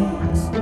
eyes.